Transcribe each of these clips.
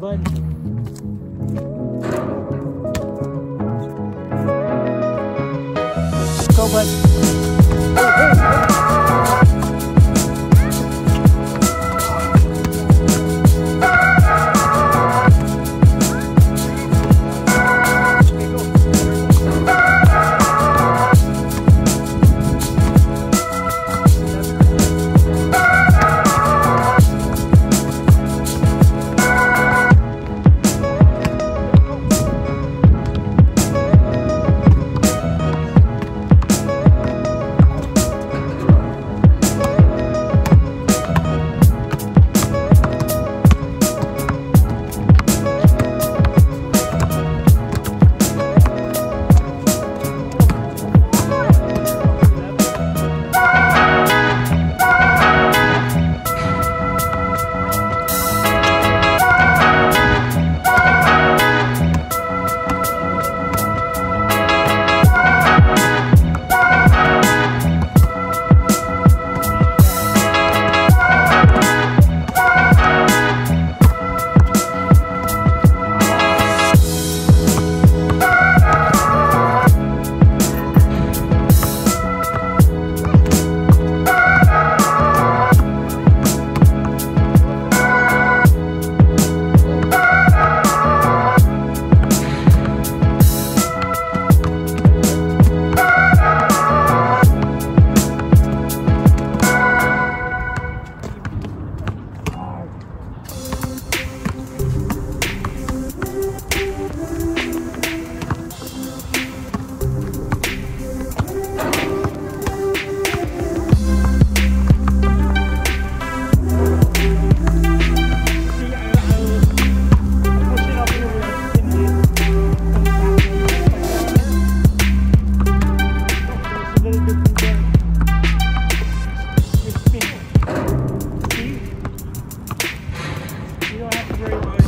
vân câu vân very much.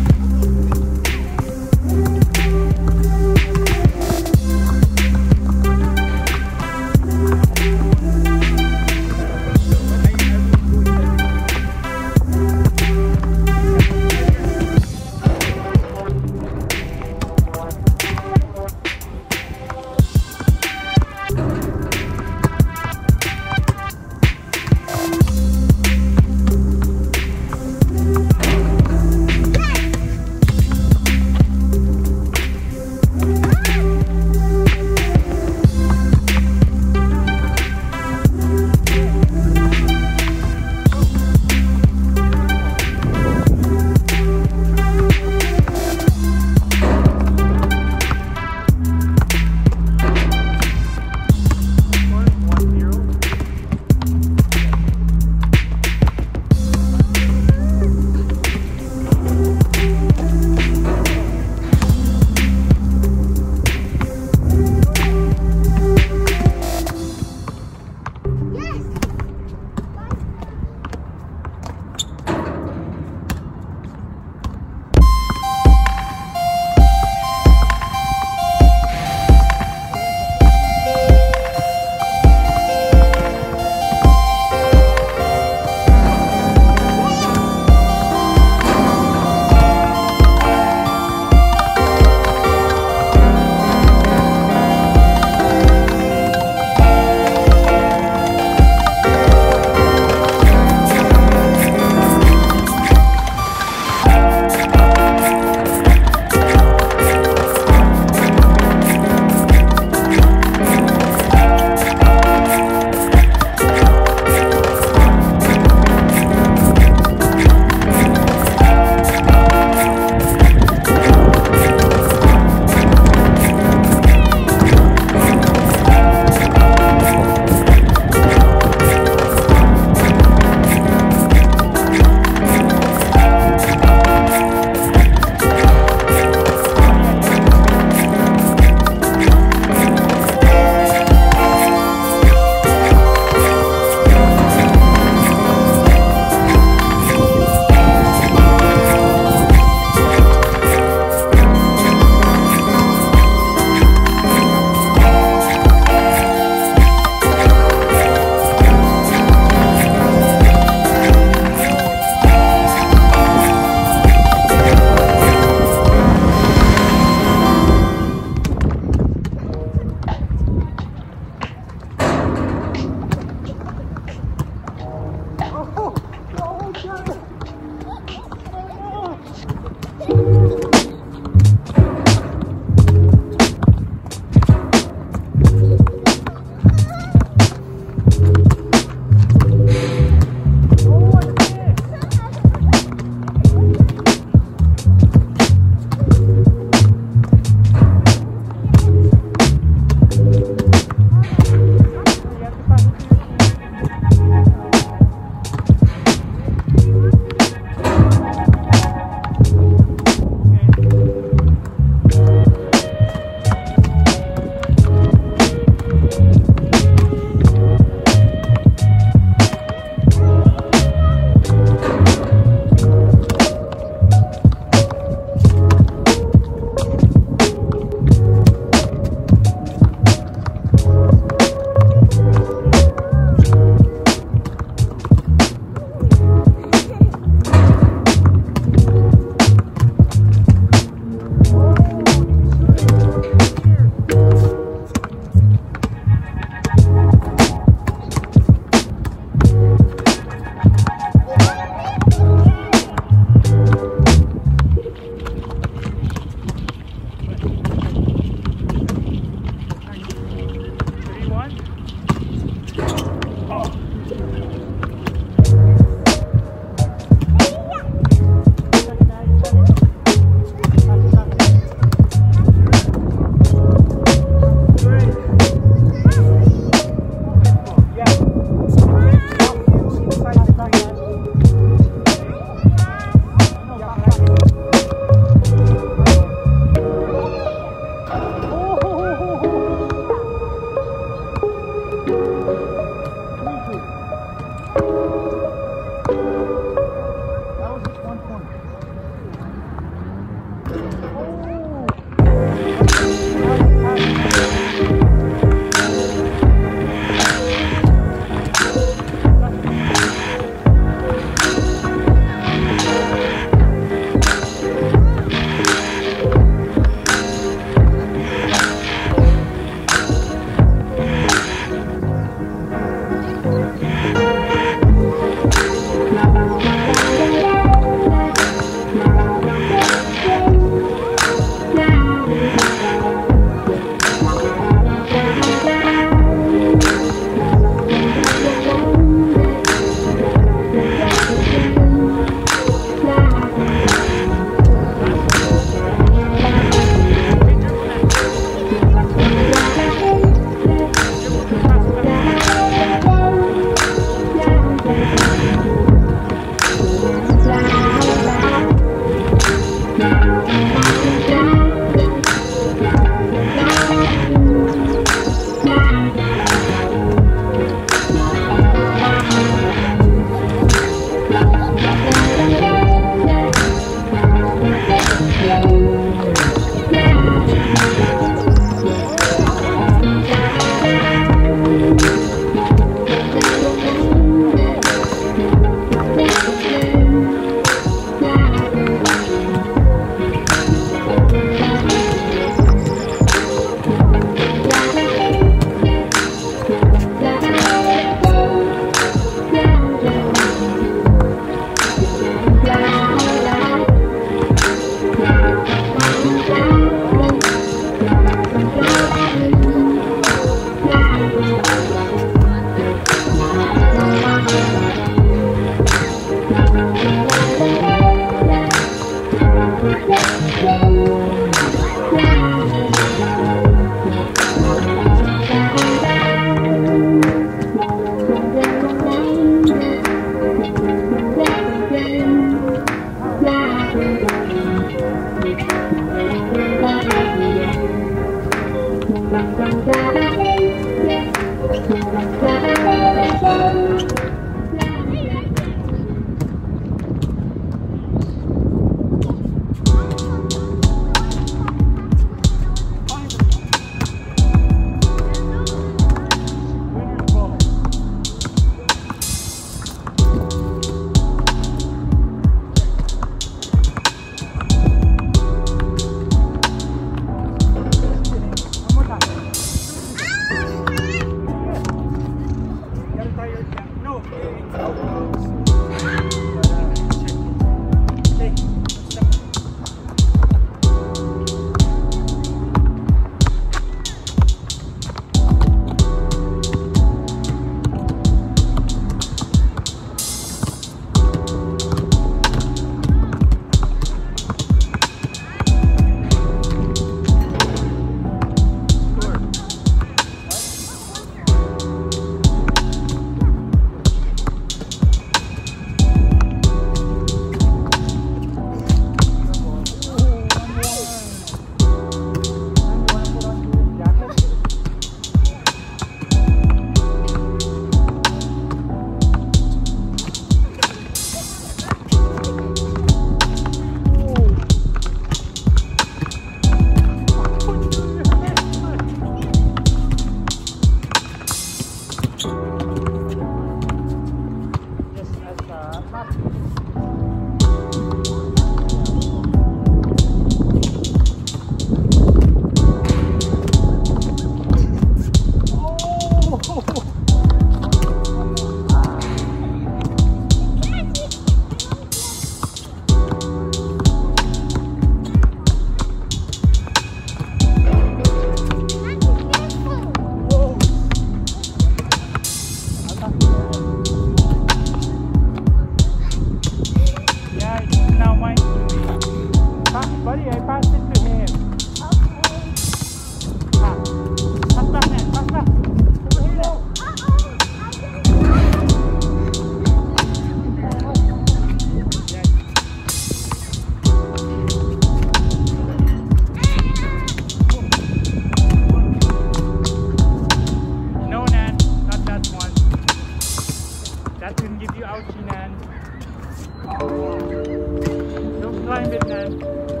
Don't climb it, man.